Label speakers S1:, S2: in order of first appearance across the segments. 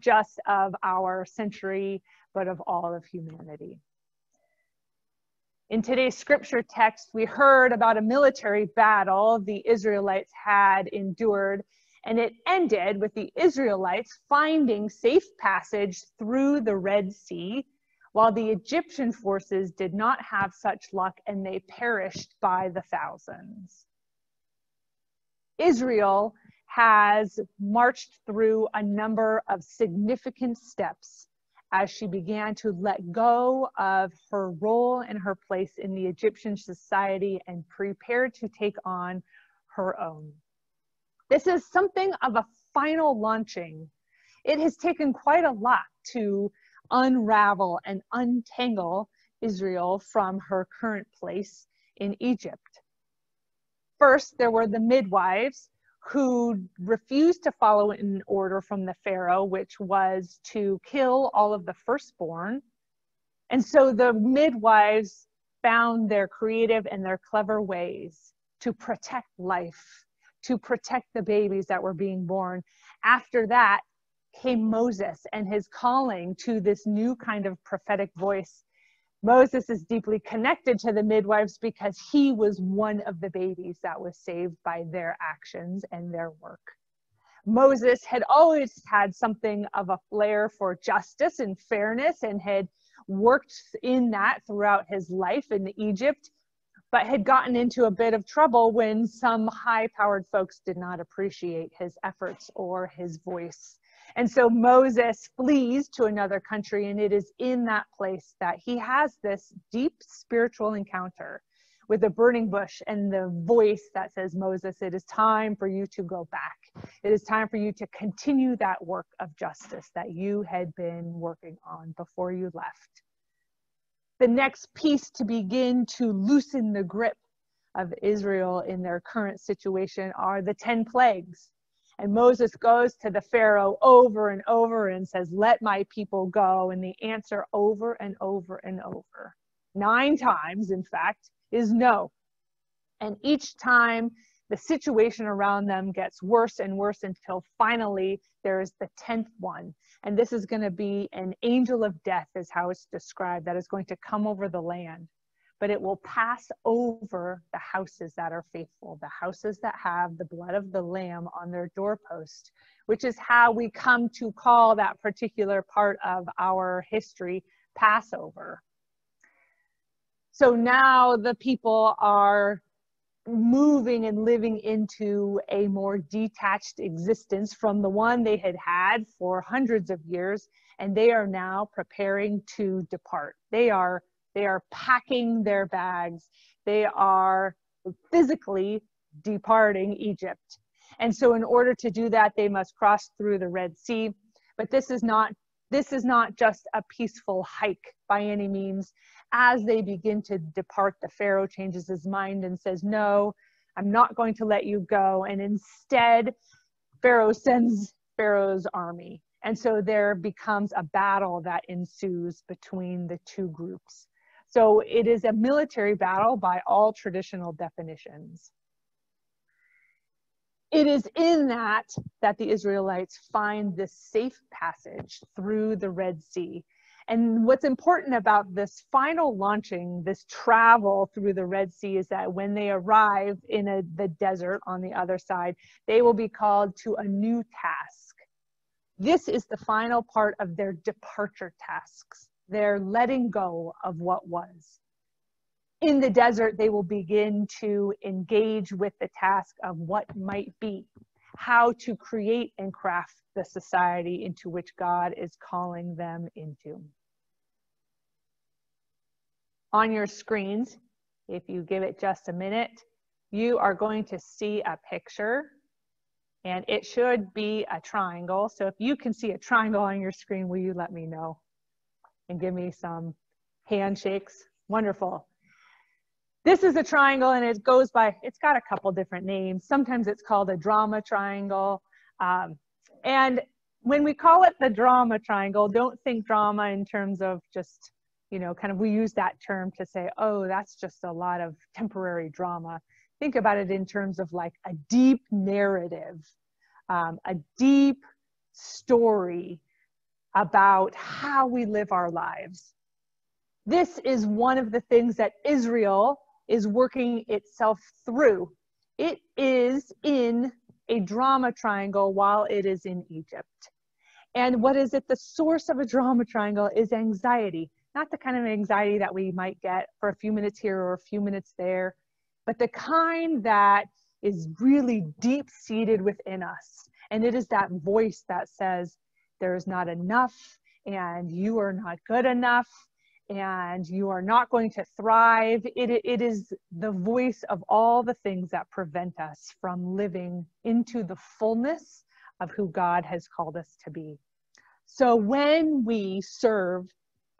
S1: just of our century, but of all of humanity. In today's scripture text, we heard about a military battle the Israelites had endured, and it ended with the Israelites finding safe passage through the Red Sea, while the Egyptian forces did not have such luck and they perished by the thousands. Israel has marched through a number of significant steps as she began to let go of her role and her place in the Egyptian society and prepared to take on her own. This is something of a final launching. It has taken quite a lot to unravel and untangle Israel from her current place in Egypt. First, there were the midwives who refused to follow an order from the Pharaoh, which was to kill all of the firstborn. And so the midwives found their creative and their clever ways to protect life, to protect the babies that were being born. After that came Moses and his calling to this new kind of prophetic voice Moses is deeply connected to the midwives because he was one of the babies that was saved by their actions and their work. Moses had always had something of a flair for justice and fairness and had worked in that throughout his life in Egypt, but had gotten into a bit of trouble when some high powered folks did not appreciate his efforts or his voice. And so Moses flees to another country, and it is in that place that he has this deep spiritual encounter with a burning bush and the voice that says, Moses, it is time for you to go back. It is time for you to continue that work of justice that you had been working on before you left. The next piece to begin to loosen the grip of Israel in their current situation are the 10 plagues and Moses goes to the Pharaoh over and over and says, Let my people go. And the answer over and over and over, nine times, in fact, is no. And each time the situation around them gets worse and worse until finally there is the 10th one. And this is going to be an angel of death, is how it's described, that is going to come over the land but it will pass over the houses that are faithful, the houses that have the blood of the Lamb on their doorpost, which is how we come to call that particular part of our history Passover. So now the people are moving and living into a more detached existence from the one they had had for hundreds of years, and they are now preparing to depart. They are they are packing their bags. They are physically departing Egypt. And so in order to do that, they must cross through the Red Sea. But this is not this is not just a peaceful hike by any means. As they begin to depart, the Pharaoh changes his mind and says, No, I'm not going to let you go. And instead, Pharaoh sends Pharaoh's army. And so there becomes a battle that ensues between the two groups. So it is a military battle by all traditional definitions. It is in that that the Israelites find this safe passage through the Red Sea. And what's important about this final launching, this travel through the Red Sea, is that when they arrive in a, the desert on the other side, they will be called to a new task. This is the final part of their departure tasks their letting go of what was. In the desert, they will begin to engage with the task of what might be, how to create and craft the society into which God is calling them into. On your screens, if you give it just a minute, you are going to see a picture and it should be a triangle. So if you can see a triangle on your screen, will you let me know? And give me some handshakes. Wonderful. This is a triangle and it goes by, it's got a couple different names. Sometimes it's called a drama triangle. Um, and when we call it the drama triangle, don't think drama in terms of just, you know, kind of we use that term to say, oh, that's just a lot of temporary drama. Think about it in terms of like a deep narrative, um, a deep story about how we live our lives. This is one of the things that Israel is working itself through. It is in a drama triangle while it is in Egypt. And what is it? The source of a drama triangle is anxiety, not the kind of anxiety that we might get for a few minutes here or a few minutes there, but the kind that is really deep seated within us. And it is that voice that says, there is not enough, and you are not good enough, and you are not going to thrive. It, it is the voice of all the things that prevent us from living into the fullness of who God has called us to be. So when we serve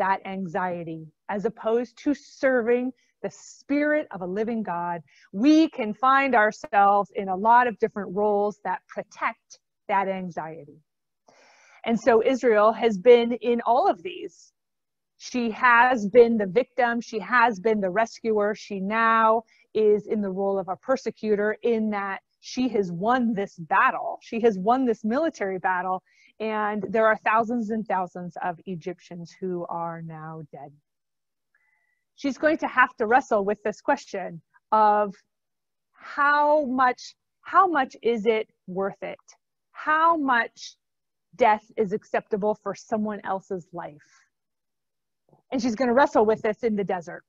S1: that anxiety, as opposed to serving the spirit of a living God, we can find ourselves in a lot of different roles that protect that anxiety. And so Israel has been in all of these. She has been the victim, she has been the rescuer, she now is in the role of a persecutor, in that she has won this battle. She has won this military battle, and there are thousands and thousands of Egyptians who are now dead. She's going to have to wrestle with this question of how much how much is it worth it? How much death is acceptable for someone else's life? And she's going to wrestle with this in the desert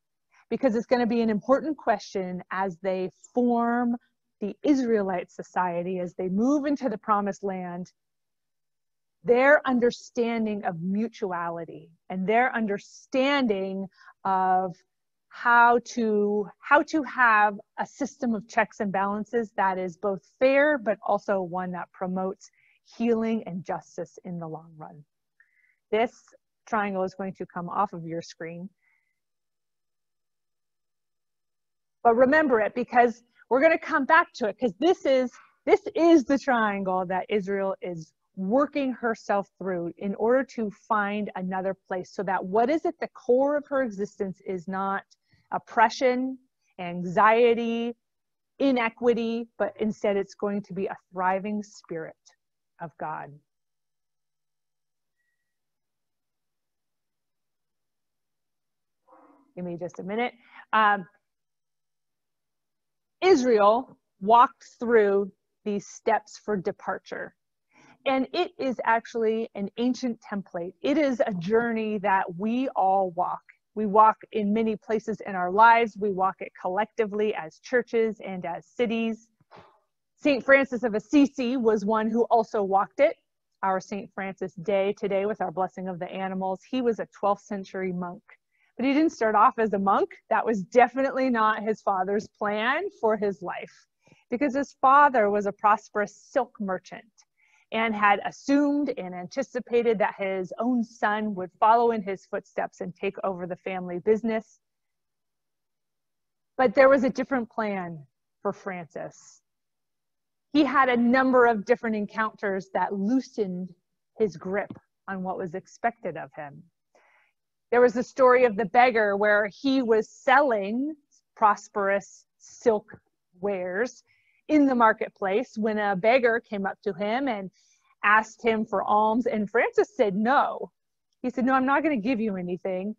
S1: because it's going to be an important question as they form the Israelite society as they move into the promised land, their understanding of mutuality and their understanding of how to how to have a system of checks and balances that is both fair but also one that promotes healing and justice in the long run. This triangle is going to come off of your screen. But remember it because we're going to come back to it because this is this is the triangle that Israel is working herself through in order to find another place so that what is at the core of her existence is not oppression, anxiety, inequity, but instead it's going to be a thriving spirit of God. Give me just a minute. Um, Israel walked through these steps for departure. And it is actually an ancient template. It is a journey that we all walk. We walk in many places in our lives. We walk it collectively as churches and as cities. St. Francis of Assisi was one who also walked it. Our St. Francis Day today with our blessing of the animals. He was a 12th century monk. But he didn't start off as a monk. That was definitely not his father's plan for his life because his father was a prosperous silk merchant and had assumed and anticipated that his own son would follow in his footsteps and take over the family business. But there was a different plan for Francis. He had a number of different encounters that loosened his grip on what was expected of him. There was the story of the beggar where he was selling prosperous silk wares in the marketplace when a beggar came up to him and asked him for alms. And Francis said no. He said, No, I'm not going to give you anything.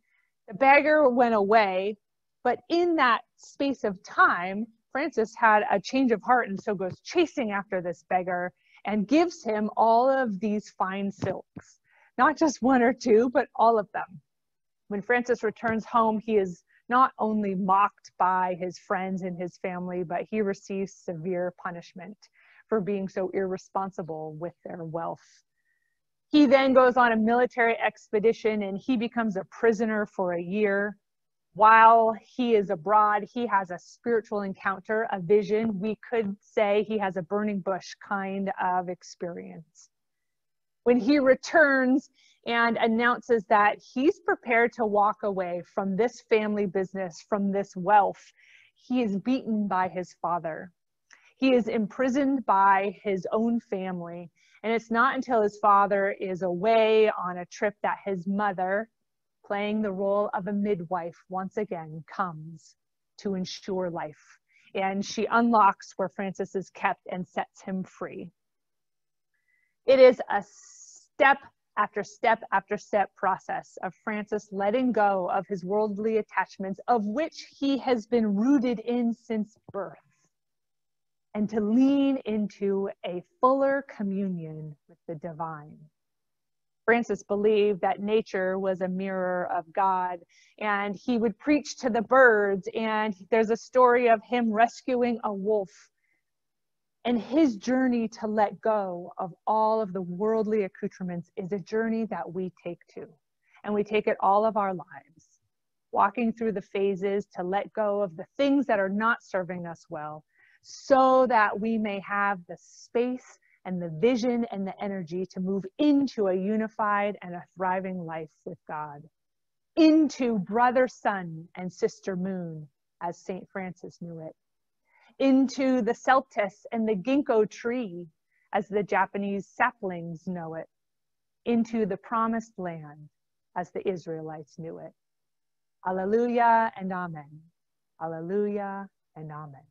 S1: The beggar went away. But in that space of time, Francis had a change of heart and so goes chasing after this beggar and gives him all of these fine silks, not just one or two, but all of them. When Francis returns home, he is not only mocked by his friends and his family, but he receives severe punishment for being so irresponsible with their wealth. He then goes on a military expedition and he becomes a prisoner for a year. While he is abroad, he has a spiritual encounter, a vision. We could say he has a burning bush kind of experience. When he returns, and announces that he's prepared to walk away from this family business, from this wealth. He is beaten by his father. He is imprisoned by his own family. And it's not until his father is away on a trip that his mother, playing the role of a midwife, once again comes to ensure life. And she unlocks where Francis is kept and sets him free. It is a step after step after step process of Francis letting go of his worldly attachments, of which he has been rooted in since birth, and to lean into a fuller communion with the divine. Francis believed that nature was a mirror of God, and he would preach to the birds. And there's a story of him rescuing a wolf and his journey to let go of all of the worldly accoutrements is a journey that we take too. And we take it all of our lives, walking through the phases to let go of the things that are not serving us well, so that we may have the space and the vision and the energy to move into a unified and a thriving life with God, into brother sun and sister moon, as St. Francis knew it into the celtis and the ginkgo tree, as the Japanese saplings know it, into the promised land, as the Israelites knew it. Alleluia and Amen. Alleluia and Amen.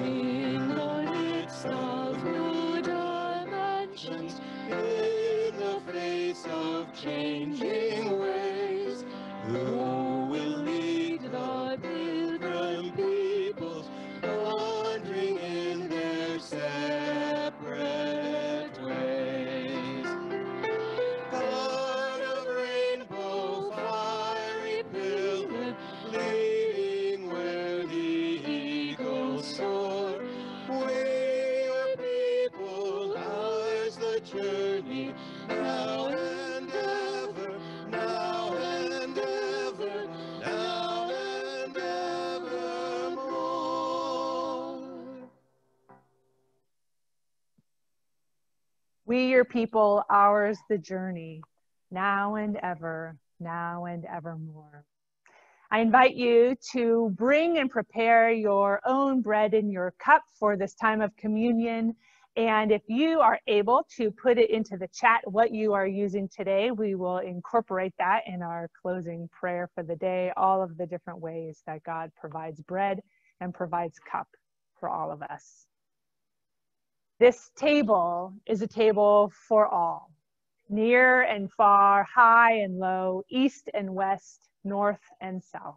S1: We, people, ours the journey, now and ever, now and evermore. I invite you to bring and prepare your own bread in your cup for this time of communion. And if you are able to put it into the chat what you are using today, we will incorporate that in our closing prayer for the day, all of the different ways that God provides bread and provides cup for all of us. This table is a table for all, near and far, high and low, east and west, north and south.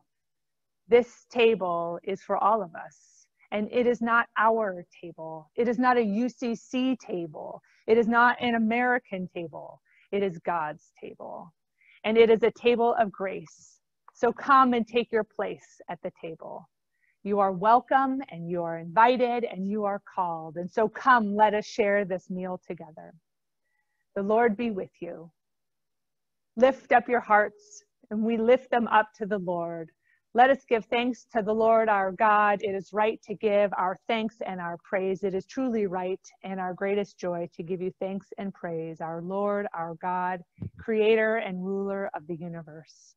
S1: This table is for all of us. And it is not our table. It is not a UCC table. It is not an American table. It is God's table. And it is a table of grace. So come and take your place at the table. You are welcome and you are invited and you are called. And so come, let us share this meal together. The Lord be with you. Lift up your hearts and we lift them up to the Lord. Let us give thanks to the Lord our God. It is right to give our thanks and our praise. It is truly right and our greatest joy to give you thanks and praise, our Lord, our God, creator and ruler of the universe.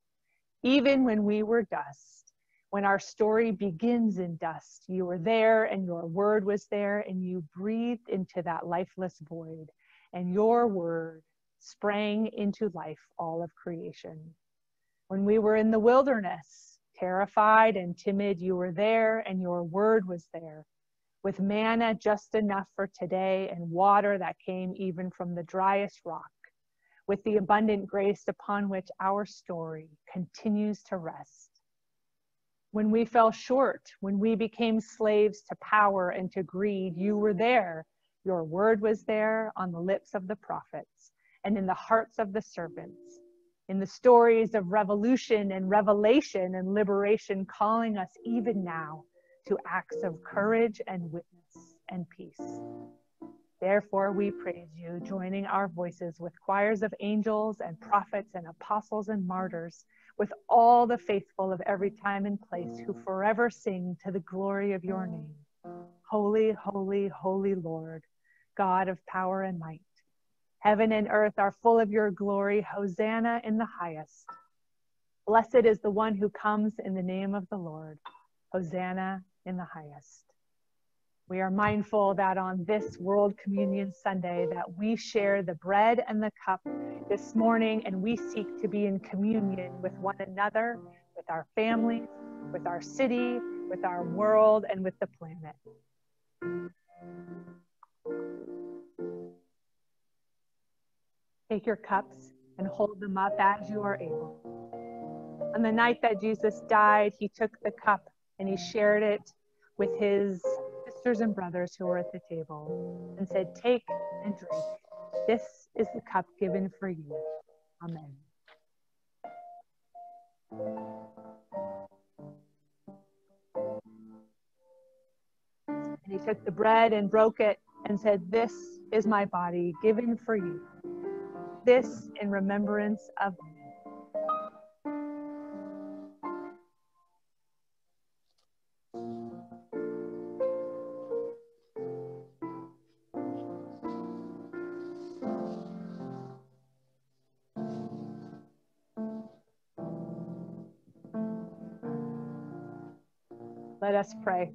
S1: Even when we were dust, when our story begins in dust, you were there and your word was there and you breathed into that lifeless void and your word sprang into life all of creation. When we were in the wilderness, terrified and timid, you were there and your word was there with manna just enough for today and water that came even from the driest rock, with the abundant grace upon which our story continues to rest when we fell short, when we became slaves to power and to greed, you were there. Your word was there on the lips of the prophets and in the hearts of the servants, in the stories of revolution and revelation and liberation, calling us even now to acts of courage and witness and peace. Therefore, we praise you, joining our voices with choirs of angels and prophets and apostles and martyrs with all the faithful of every time and place who forever sing to the glory of your name. Holy, holy, holy Lord, God of power and might. Heaven and earth are full of your glory. Hosanna in the highest. Blessed is the one who comes in the name of the Lord. Hosanna in the highest. We are mindful that on this World Communion Sunday that we share the bread and the cup this morning and we seek to be in communion with one another, with our families, with our city, with our world, and with the planet. Take your cups and hold them up as you are able. On the night that Jesus died, he took the cup and he shared it with his sisters and brothers who were at the table and said, Take and drink. This is the cup given for you. Amen. And he took the bread and broke it and said, This is my body given for you. This in remembrance of me. Let us pray.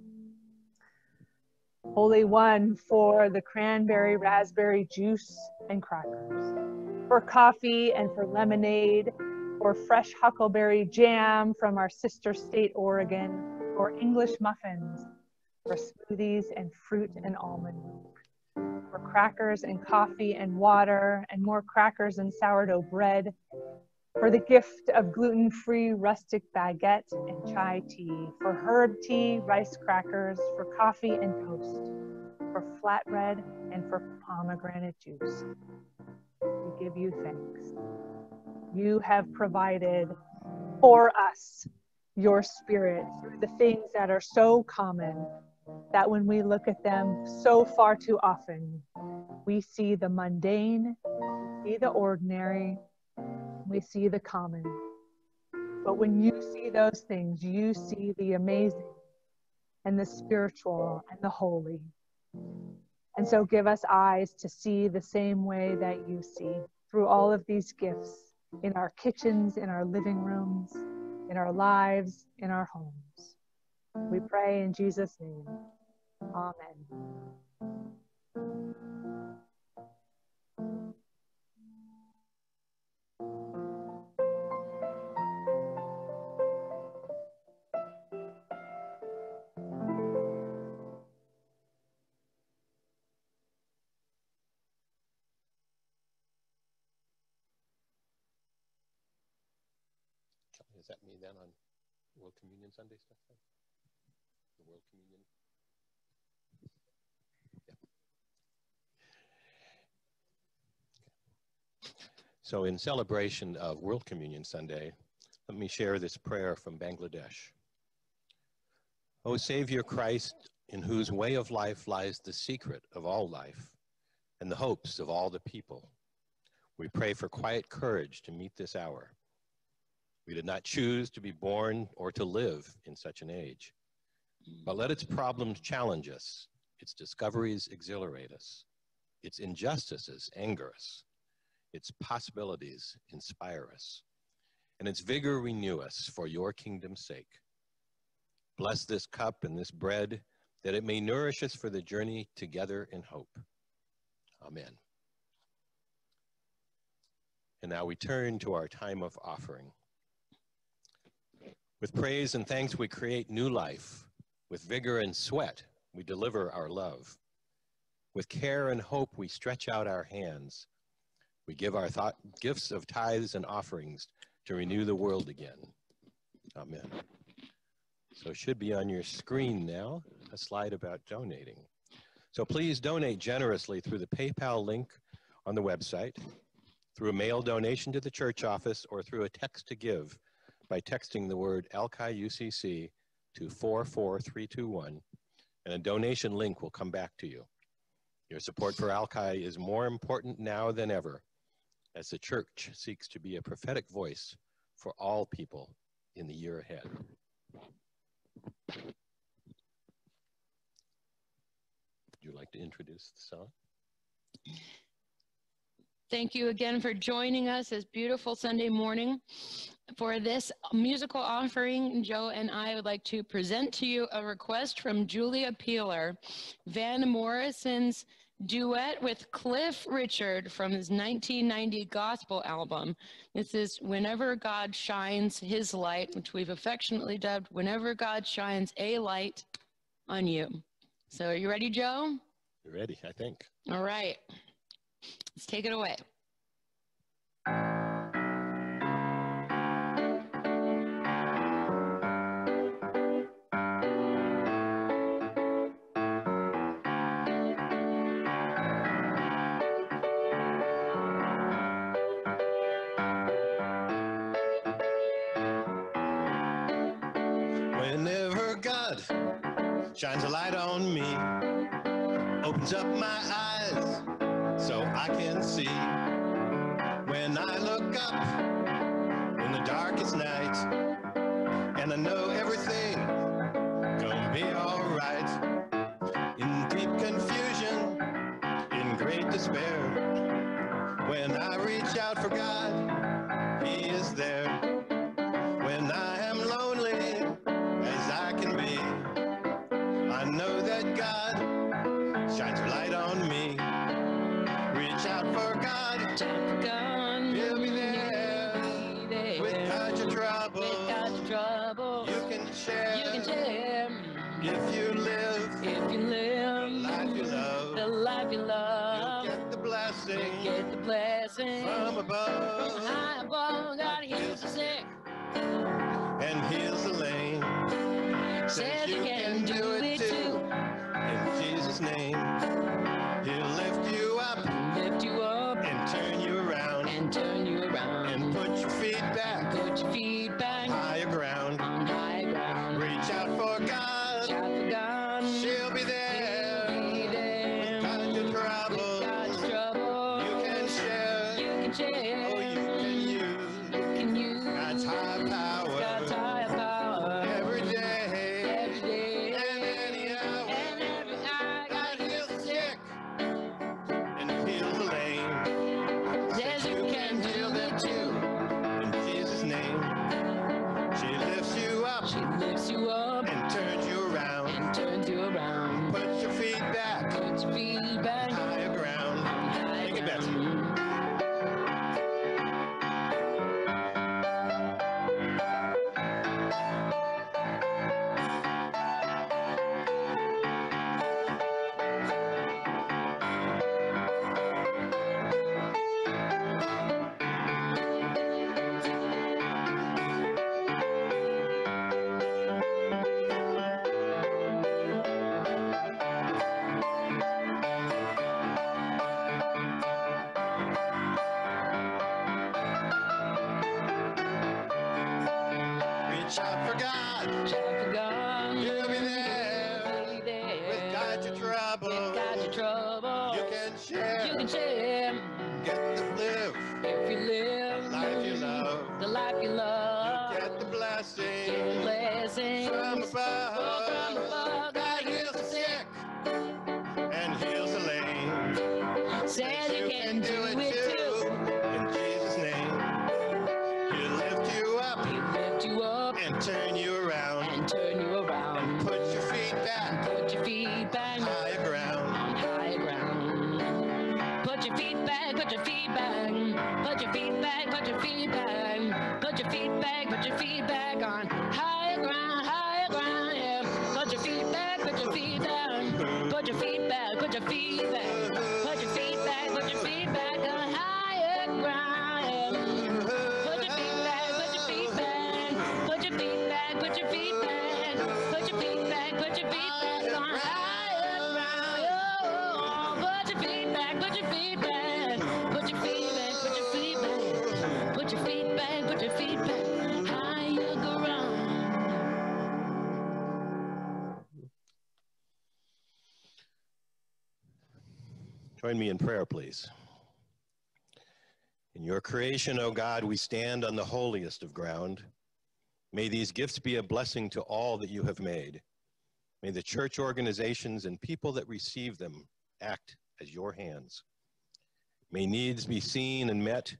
S1: Holy One, for the cranberry raspberry juice and crackers, for coffee and for lemonade, for fresh huckleberry jam from our sister state, Oregon, for English muffins, for smoothies and fruit and almond milk, for crackers and coffee and water, and more crackers and sourdough bread, for the gift of gluten-free rustic baguette and chai tea, for herb tea, rice crackers, for coffee and toast, for flatbread, and for pomegranate juice. We give you thanks. You have provided for us your spirit through the things that are so common that when we look at them so far too often, we see the mundane, we see the ordinary, we see the common. But when you see those things, you see the amazing and the spiritual and the holy. And so give us eyes to see the same way that you see through all of these gifts in our kitchens, in our living rooms, in our lives, in our homes. We pray in Jesus' name. Amen.
S2: Me then on World Communion Sunday stuff? Then? The World Communion? Yeah. So, in celebration of World Communion Sunday, let me share this prayer from Bangladesh. O Savior Christ, in whose way of life lies the secret of all life and the hopes of all the people, we pray for quiet courage to meet this hour we did not choose to be born or to live in such an age. But let its problems challenge us, its discoveries exhilarate us, its injustices anger us, its possibilities inspire us, and its vigor renew us for your kingdom's sake. Bless this cup and this bread, that it may nourish us for the journey together in hope. Amen. And now we turn to our time of offering. With praise and thanks, we create new life. With vigor and sweat, we deliver our love. With care and hope, we stretch out our hands. We give our thought, gifts of tithes and offerings to renew the world again. Amen. So it should be on your screen now, a slide about donating. So please donate generously through the PayPal link on the website, through a mail donation to the church office, or through a text to give by texting the word Alki UCC to 44321, and a donation link will come back to you. Your support for Alki is more important now than ever as the church seeks to be a prophetic voice for all people in the year ahead. Would you like to introduce the song?
S3: Thank you again for joining us this beautiful Sunday morning. For this musical offering, Joe and I would like to present to you a request from Julia Peeler, Van Morrison's duet with Cliff Richard from his 1990 gospel album. This is Whenever God Shines His Light, which we've affectionately dubbed Whenever God Shines a Light on You. So, are you ready, Joe?
S2: You're ready, I think.
S3: All right. Let's take it away.
S2: despair. When I reach out for God, Join me in prayer, please. In your creation, O God, we stand on the holiest of ground. May these gifts be a blessing to all that you have made. May the church organizations and people that receive them act as your hands. May needs be seen and met,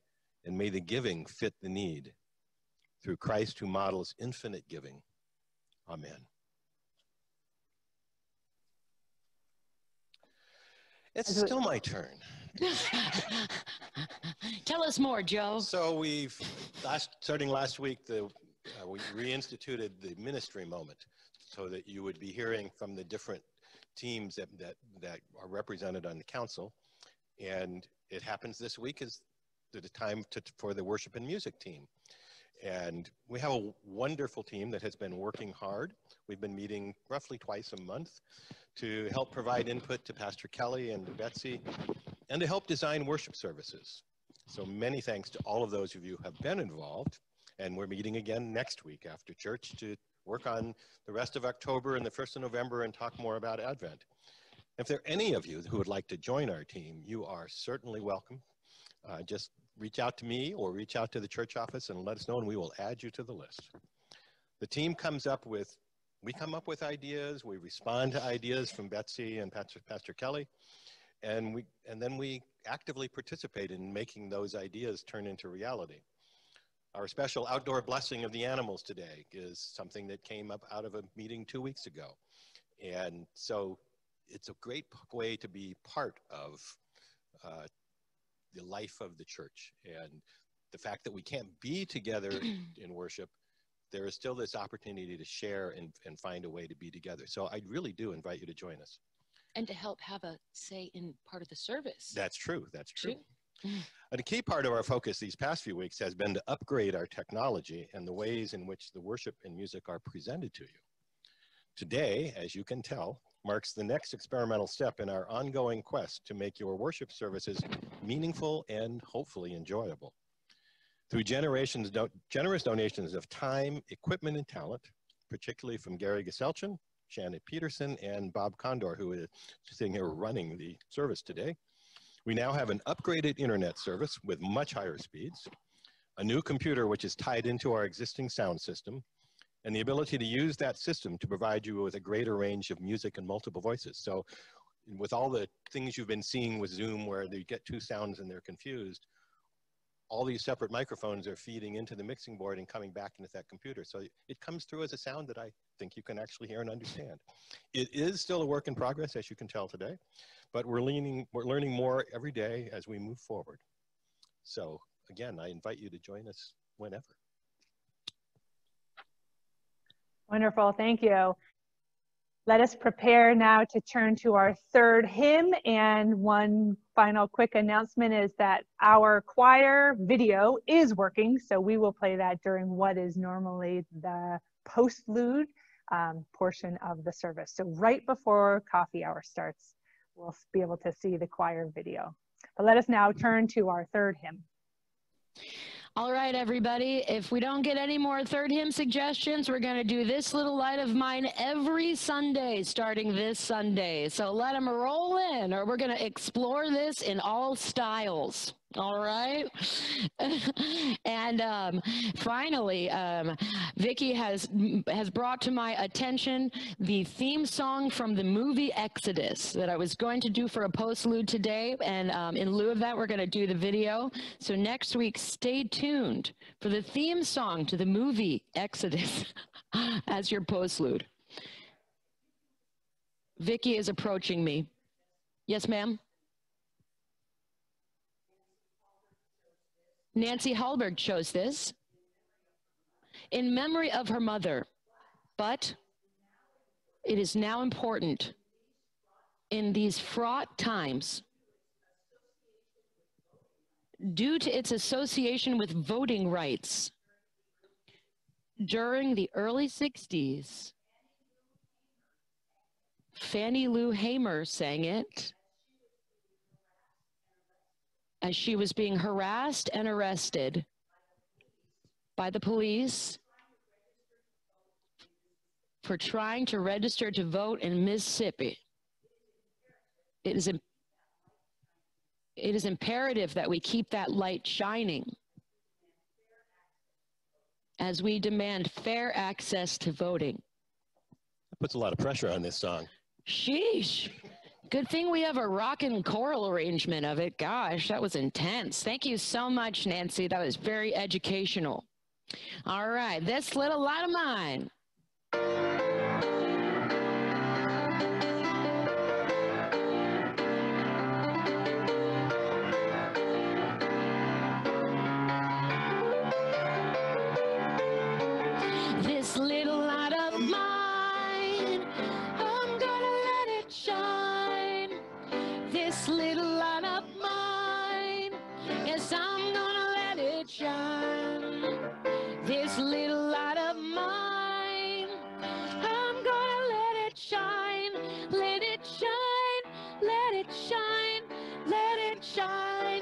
S2: and may the giving fit the need. Through Christ who models infinite giving. Amen. It's still my turn.
S3: Tell us more, Joe.
S2: So we've last starting last week, the uh, we reinstituted the ministry moment, so that you would be hearing from the different teams that that that are represented on the council, and it happens this week is the time to, for the worship and music team, and we have a wonderful team that has been working hard. We've been meeting roughly twice a month to help provide input to Pastor Kelly and Betsy, and to help design worship services. So many thanks to all of those of you who have been involved. And we're meeting again next week after church to work on the rest of October and the 1st of November and talk more about Advent. If there are any of you who would like to join our team, you are certainly welcome. Uh, just reach out to me or reach out to the church office and let us know and we will add you to the list. The team comes up with, we come up with ideas, we respond to ideas from Betsy and Pastor, Pastor Kelly, and, we, and then we actively participate in making those ideas turn into reality. Our special outdoor blessing of the animals today is something that came up out of a meeting two weeks ago. And so it's a great way to be part of uh, the life of the church. And the fact that we can't be together in worship, there is still this opportunity to share and, and find a way to be together. So I really do invite you to join us.
S3: And to help have a say in part of the service.
S2: That's true. That's true.
S3: True.
S2: And a key part of our focus these past few weeks has been to upgrade our technology and the ways in which the worship and music are presented to you. Today, as you can tell, marks the next experimental step in our ongoing quest to make your worship services meaningful and hopefully enjoyable. Through generations, do- generous donations of time, equipment, and talent, particularly from Gary Geselchin, Shannon Peterson, and Bob Condor, who is sitting here running the service today, we now have an upgraded internet service with much higher speeds, a new computer which is tied into our existing sound system, and the ability to use that system to provide you with a greater range of music and multiple voices. So with all the things you've been seeing with Zoom where they get two sounds and they're confused, all these separate microphones are feeding into the mixing board and coming back into that computer. So it comes through as a sound that I think you can actually hear and understand. It is still a work in progress, as you can tell today, but we're leaning, we're learning more every day as we move forward. So again, I invite you to join us whenever.
S1: Wonderful, thank you. Let us prepare now to turn to our third hymn. And one final quick announcement is that our choir video is working. So we will play that during what is normally the postlude um, portion of the service. So right before coffee hour starts, we'll be able to see the choir video. But let us now turn to our third hymn.
S3: All right, everybody. If we don't get any more third hymn suggestions, we're going to do this little light of mine every Sunday, starting this Sunday. So let them roll in, or we're going to explore this in all styles. All right. and um, finally, um, Vicki has has brought to my attention the theme song from the movie Exodus that I was going to do for a postlude today, and um, in lieu of that, we're going to do the video. So next week, stay tuned for the theme song to the movie Exodus as your postlude. Vicki is approaching me. Yes, ma'am. Nancy Hallberg chose this in memory of her mother, but it is now important in these fraught times due to its association with voting rights. During the early 60s, Fannie Lou Hamer sang it as she was being harassed and arrested by the police for trying to register to vote in Mississippi. It is, it is imperative that we keep that light shining as we demand fair access to voting.
S2: That puts a lot of pressure on this song.
S3: Sheesh. Good thing we have a rock and choral arrangement of it. Gosh, that was intense. Thank you so much, Nancy. That was very educational. All right, this little light of mine. Shine, let it shine.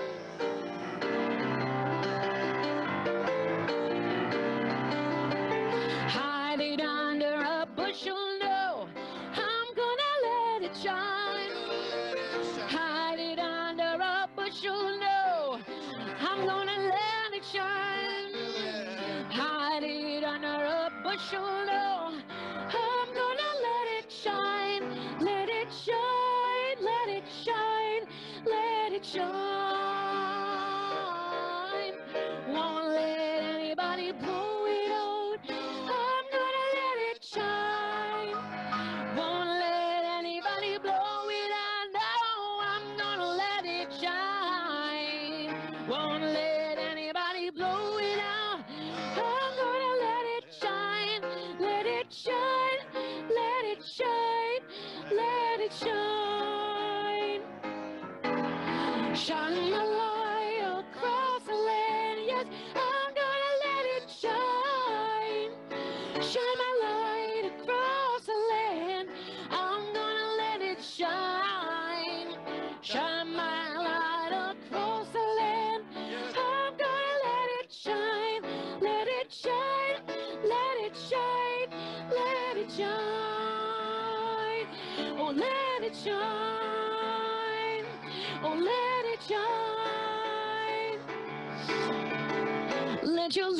S3: Hide it under a bushel, no. I'm gonna let it shine. Hide it under a bushel, no. I'm gonna let it shine. Hide it under a bushel, Shine my light across the land. I'm gonna let it shine. Shine my light across the land. I'm gonna let it shine. Let it shine. Let it shine. Let it shine. Oh, let it shine. Oh, let it shine. Let your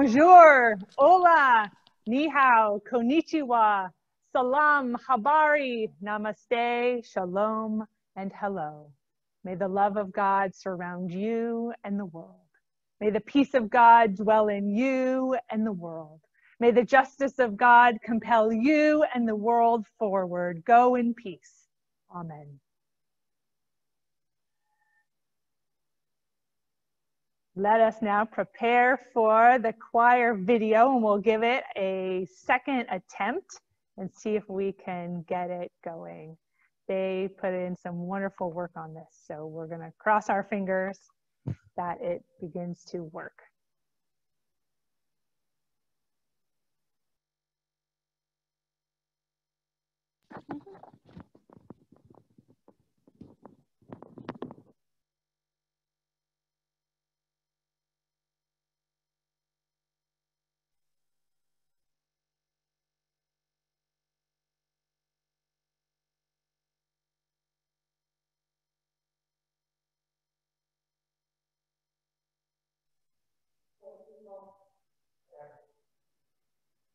S1: Bonjour, hola, ni hao, konnichiwa, salam, habari, namaste, shalom, and hello. May the love of God surround you and the world. May the peace of God dwell in you and the world. May the justice of God compel you and the world forward. Go in peace. Amen. Let us now prepare for the choir video and we'll give it a second attempt and see if we can get it going. They put in some wonderful work on this, so we're going to cross our fingers that it begins to work.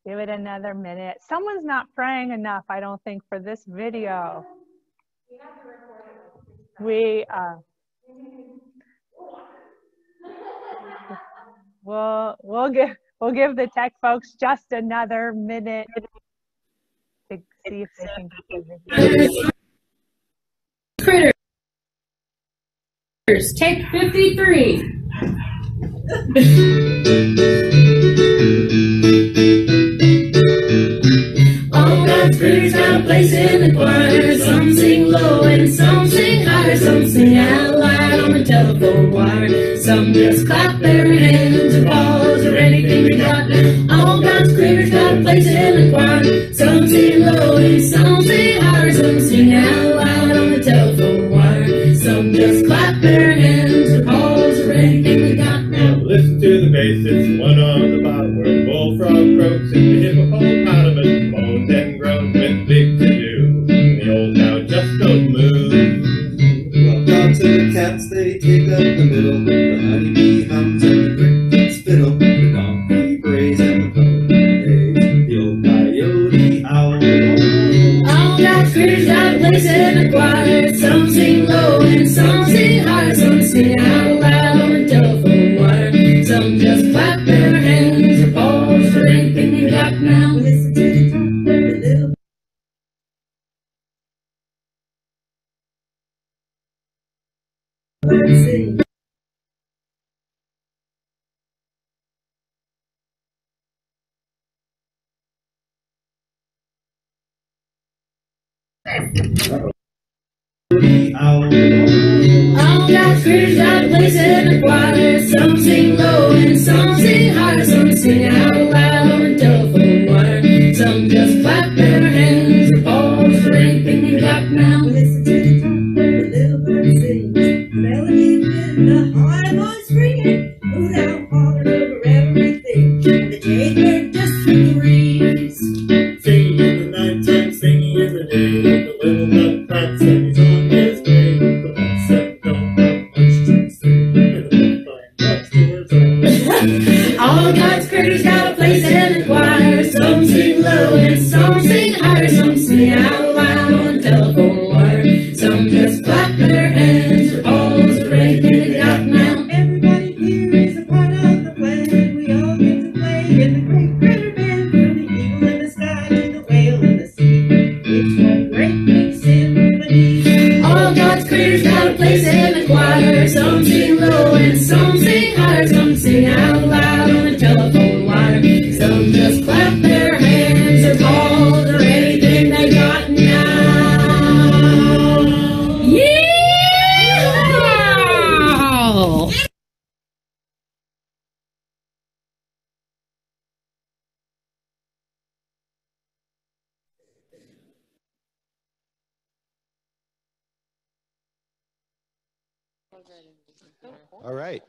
S1: Give it another minute. Someone's not praying enough, I don't think, for this video. We, uh, we'll, we'll give, we'll give the tech folks just another minute to see if they can get.
S4: Critters, take 53. All God's critters got a place in the choir. Some sing low and some sing higher. Some sing out loud on the telephone wire. Some just clap their hands or paws or anything they got. All God's critters got a place in the choir. Some sing low and some sing higher. Some sing out
S5: Thank you. mercy
S3: All God's creatures are placed in the choir. Some sing low and some sing high. Some sing out loud.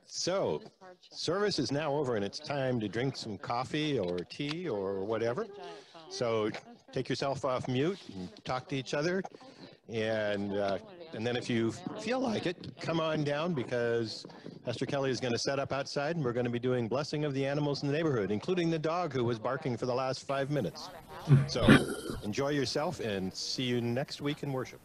S2: So, service is now over and it's time to drink some coffee or tea or whatever. So, take yourself off mute and talk to each other. And, uh, and then if you feel like it, come on down because Esther Kelly is going to set up outside and we're going to be doing blessing of the animals in the neighborhood, including the dog who was barking for the last five minutes. So, enjoy yourself and see you next week in worship.